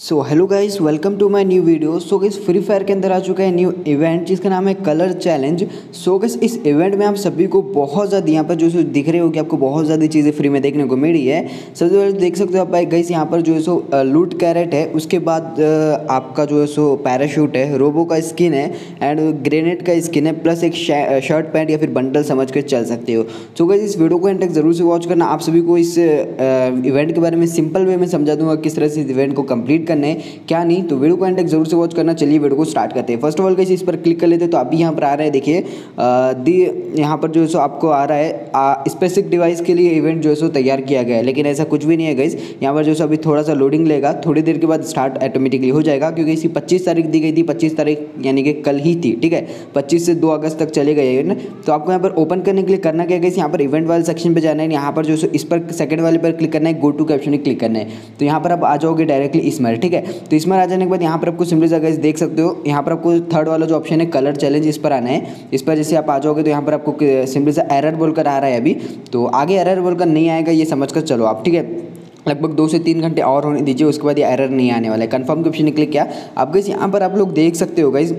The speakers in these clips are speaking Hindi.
So hello guys welcome to my new video so guys free fire के अंदर आ चुका है न्यू इवेंट जिसका नाम है कलर चैलेंज सो गाइस इस इवेंट में आप सभी को बहुत ज़्यादा यहाँ पर जो सो दिख रहे हो कि आपको बहुत ज़्यादा चीज़ें फ्री में देखने को मिली है। सबसे पहले देख सकते हो आप भाई गाइस यहाँ पर जो है सो लूट कैरेट है, उसके बाद आपका जो है सो पैराशूट है रोबो का स्किन है एंड ग्रेनेड का स्किन है प्लस एक शर्ट पैंट या फिर बंडल समझ कर चल सकते हो। सो गाइस इस वीडियो को एंड तक ज़रूर से वॉच करना। आप सभी को इस इवेंट के बारे में सिंपल वे में समझा दूँगा, किस तरह से इस इवेंट को कंप्लीट कंप्लीट करना है। क्या नहीं? तो वीडियो को एंड तक ज़रूर से वॉच करना। चलिए वीडियो को स्टार्ट करते हैं। फ़र्स्ट ऑफ़ ऑल कैसे इस पर क्लिक कर लेते तो अभी यहाँ पर आ रहा है, देखिए दी यहाँ पर जो है सो आपको आ रहा है स्पेसिफिक डिवाइस के लिए इवेंट जो है सो तैयार किया गया है। लेकिन ऐसा कुछ भी नहीं है गाइज़ यहाँ पर जो है अभी थोड़ा सा लोडिंग लेगा। थोड़ी देर के बाद स्टार्ट ऑटोमेटिकली हो जाएगा, क्योंकि इसी पच्चीस तारीख दी गई थी। पच्चीस तारीख, यानी कि कल ही थी, ठीक है? पच्चीस से दो अगस्त तक चलेगा ये तो आपको यहाँ पर ओपन करने के लिए करना क्या है यहाँ पर इवेंट वाले सेक्शन पर जाना है। यहाँ पर जो है इस पर सेकंड वाले पर क्लिक करना है। गो टू कैप्शन क्लिक करना है। तो यहाँ पर आप आ जाओगे डायरेक्टली इसमें ठीक है? तो इसमें आ जाने के बाद यहाँ पर आपको सिंपली जगह देख सकते हो। यहाँ पर आपको थर्ड वाला जो ऑप्शन है कलर चैलेंज इस पर आना है। इस पर जैसे आप आ जाओगे तो यहाँ पर आपको सिंपली सा एरर बोलकर आ रहा है अभी। तो आगे एरर बोलकर नहीं आएगा, ये समझ कर चलो आप, ठीक है? लगभग दो से तीन घंटे और होने दीजिए, उसके बाद ये एरर नहीं आने वाला है। कन्फर्म के ऑप्शन ने क्लिक किया? आप गई यहाँ पर आप लोग देख सकते हो गाइज़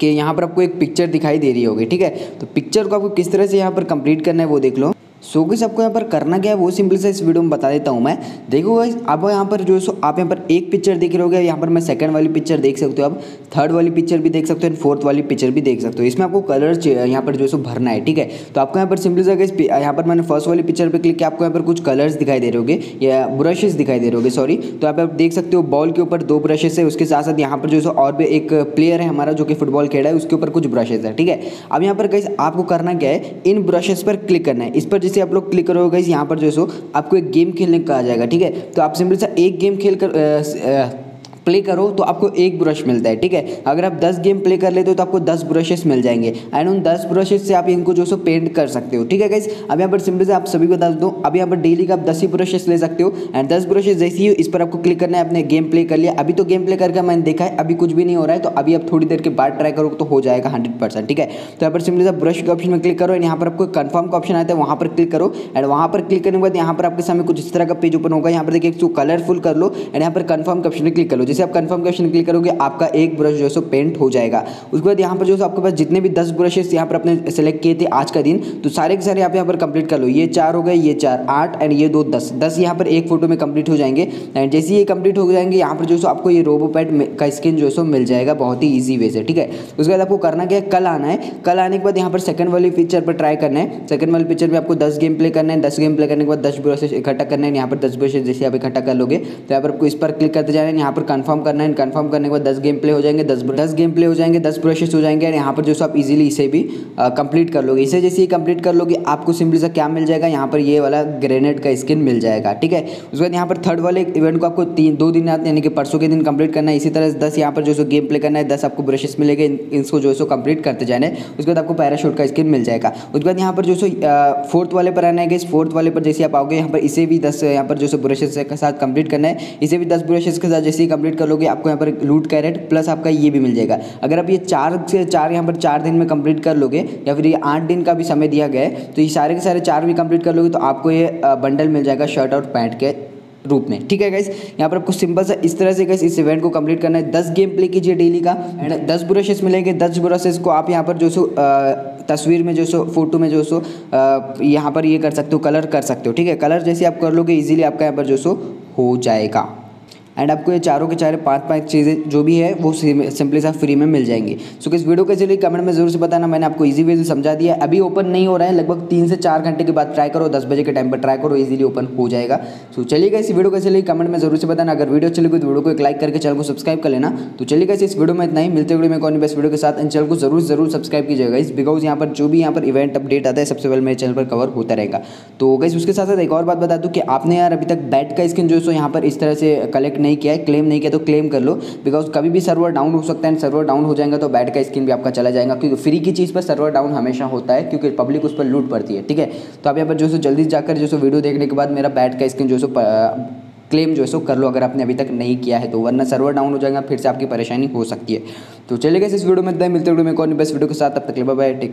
कि यहाँ पर आपको एक पिक्चर दिखाई दे रही होगी, ठीक है? तो पिक्चर को आपको किस तरह से यहाँ पर कंप्लीट करना है वो देख लो। सो गई आपको यहाँ पर करना क्या है वो सिंपल से इस वीडियो में बता देता हूँ मैं देखो गाइस अब यहाँ पर जो सो आप यहाँ पर एक पिक्चर देख रहे हो यहाँ पर मैं सेकंड वाली पिक्चर देख सकते हो अब थर्ड वाली पिक्चर भी देख सकते हो फोर्थ वाली पिक्चर भी देख सकते हो इसमें आपको कलर यहाँ पर जो सो भरना है ठीक है तो आपको यहाँ पर सिंपल से यहाँ पर मैंने फ़र्स्ट वाली पिक्चर पर क्लिक किया आपको यहाँ पर कुछ कलर्स दिखाई दे रहे या ब्रशेस दिखाई दे रहे सॉरी तो आप देख सकते हो बॉल के ऊपर दो ब्रशेस है उसके साथ साथ यहाँ पर जो सो और भी एक प्लेयर है हमारा जो कि फुटबॉल खेला है उसके ऊपर कुछ ब्रशेज है ठीक है अब यहाँ पर कहीं आपको करना क्या है इन ब्रशेस पर क्लिक करना है इस पर जैसे आप लोग क्लिक करोगे गाइज़ यहाँ पर जो है सो आपको एक गेम खेलने का आ जाएगा, ठीक है? तो आप सिंपल सा एक गेम खेल कर प्ले करो तो आपको एक ब्रश मिलता है, ठीक है? अगर आप दस गेम प्ले कर लेते हो तो आपको दस ब्रशेस मिल जाएँगे। एंड उन दस ब्रशेस से आप इनको जो सो पेंट कर सकते हो, ठीक है गाइज़ अब यहाँ पर सिंपल से आप सभी को बता दो, अब यहाँ पर डेली का आप दस ही ब्रशेस ले सकते हो। एंड दस ब्रशेस जैसे ही इस पर आपको क्लिक करना है अपने गेम प्ले कर लिया। अभी तो गेम प्ले करके मैंने देखा है, अभी कुछ भी नहीं हो रहा है तो अभी आप थोड़ी देर के बाद ट्राई करो तो हो जाएगा हंड्रेड परसेंट ठीक है? तो यहाँ पर सिंपली से ब्रश के ऑप्शन में क्लिक करो एंड यहाँ पर आपको कन्फर्म का ऑप्शन आता है, वहाँ पर क्लिक करो। एंड वहाँ पर क्लिक करने के बाद यहाँ पर आपके सामने कुछ इस तरह का पेज ओपन होगा। यहाँ पर देखिए कलरफुल कर लो एंड यहाँ पर कन्फर्म का ऑप्शन में क्लिक कर लो। जैसे आप कन्फर्म का ऑप्शन क्लिक करोगे, आपका एक ब्रश जो है सो पेंट हो जाएगा। उसके बाद यहाँ पर जो है आपके पास जितने भी दस ब्रशेस यहाँ पर अपने सेलेक्ट किए थे आज का दिन तो सारे के सारे आप यहाँ पर कंप्लीट कर लो। ये चार हो गए, ये चार, आठ एंड ये दो, दस। दस यहाँ पर एक फ़ोटो में कंप्लीट हो जाएँगे। एंड जैसे ये कंप्लीट हो जाएँगे, यहाँ पर जो है आपको ये रोबो पैड का स्किन जो है सो मिल जाएगा बहुत ही ईजी वे से, ठीक है? उसके बाद आपको करना क्या है? कल आना है। कल आने के बाद यहाँ पर सेकंड वाली पिक्चर पर ट्राई करना है। सेकंड वाली पिक्चर में आपको दस गेम प्ले करना है। दस गेम प्ले करने के बाद दस ब्रशेस इकट्ठा करना है। यहाँ पर दस ब्रशेस जैसे आप इकट्ठा कर लोगे तो यहाँ पर आपको इस पर क्लिक करते जाना है। यहाँ पर कन्फर्म करना है कन्फर्म करने के बाद दस गेम प्ले हो जाएँगे, दस दस गेम प्ले हो जाएँगे, दस ब्रशेस हो जाएँगे और यहाँ पर जो सो आप इजीली इसे भी कंप्लीट कर लोगे। इसे जैसे ही कंप्लीट कर लोगे, आपको सिंपली सा क्या मिल जाएगा? यहाँ पर ये वाला ग्रेनेड का स्किन मिल जाएगा, ठीक है? उसके बाद यहाँ पर थर्ड वाले इवेंट को आपको तीन दो दिन यानी कि परसों के दिन कंप्लीट करना है। इसी तरह दस यहाँ पर जो सो गेम प्ले करना है, दस आपको ब्रशेस मिलेंगे इसको जो सो कंप्लीट करते जाना उसके बाद आपको पैराशूट का स्किन मिल जाएगा। उसके बाद यहाँ पर जो सो फोर्थ वाले पर आना है इस फोर्थ वाले पर जैसे आप आओगे, यहाँ पर इसे भी दस यहाँ पर जो सो ब्रशेस के साथ कंप्लीट करना है। इसे भी दस ब्रशेस के साथ जैसे ही कंप्लीट कर लोगे आपको यहाँ पर लूट कैरेट प्लस आपका ये भी मिल जाएगा। अगर आप ये चार से चार यहाँ पर चार दिन में कंप्लीट कर लोगे या फिर ये आठ दिन का भी समय दिया गया है तो ये सारे के सारे चार भी कंप्लीट कर लोगे तो आपको ये बंडल मिल जाएगा शर्ट और पैंट के रूप में। ठीक है गाइस यहाँ पर आपको सिंपल सा इस तरह से गाइस इस इवेंट को कंप्लीट करना है। दस गेम प्ले कीजिए डेली का। एंड दस ब्रशेस मिलेंगे दस ब्रशेस को आप यहाँ पर जो सो तस्वीर में जो सो फ़ोटो में जो सो यहाँ पर ये कर सकते हो कलर कर सकते हो। ठीक है? कलर जैसे आप कर लोगे इजीली आपका यहाँ पर जो सो हो जाएगा। एंड आपको ये चारों के चारों पाँच पाँच चीज़ें जो भी है वो सिंपली सा फ्री में मिल जाएँगी। सो so, इस वीडियो के चलिए कमेंट में ज़रूर से बताना। मैंने आपको इजी वे समझा दिया अभी ओपन नहीं हो रहा है लगभग तीन से चार घंटे के बाद ट्राई करो। दस बजे के टाइम पर ट्राई करो इजीली ओपन हो जाएगा। सो so, चलिएगा इस वीडियो के चलिए कमेंट में ज़रूर से बताना। अगर वीडियो चलेगी तो वीडियो को एक लाइक करके चैनल को सब्सक्राइब कर लेना। तो चलिएगा इस वीडियो में इतना ही। मिलते वीडियो में कौन बेस्ट वीडियो के साथ। इन चैनल को ज़रूर ज़रूर सब्सक्राइब कीजिएगा इस बिकॉज़ यहाँ पर जो भी यहाँ पर इवेंट अपडेट आता है सबसे पहले मेरे चैनल पर कवर होता रहेगा। तो गई उसके साथ साथ एक और बात बता दूँ कि आपने यार अभी तक बैट का स्किन जो है सो यहाँ पर इस तरह से कलेक्ट नहीं किया है क्लेम नहीं किया तो क्लेम कर लो। बिकॉज़ कभी भी सर्वर डाउन हो सकता है सर्वर डाउन हो जाएगा तो बैट का स्किन भी आपका चला जाएगा। क्योंकि फ्री की चीज़ पर सर्वर डाउन हमेशा होता है, क्योंकि पब्लिक उस पर लूट पड़ती है, ठीक है? तो आप यहाँ पर जो सो जल्दी जाकर जो सो वीडियो देखने के बाद मेरा बैट का स्किन जो सो क्लेम जो है सो कर लो, अगर आपने अभी तक नहीं किया है तो वरना सर्वर डाउन हो जाएगा, फिर से आपकी परेशानी हो सकती है। तो चलेगा इस वीडियो में मिलते वीडियो में कौन बेस्ट वीडियो के साथ। अब तक बाय टेक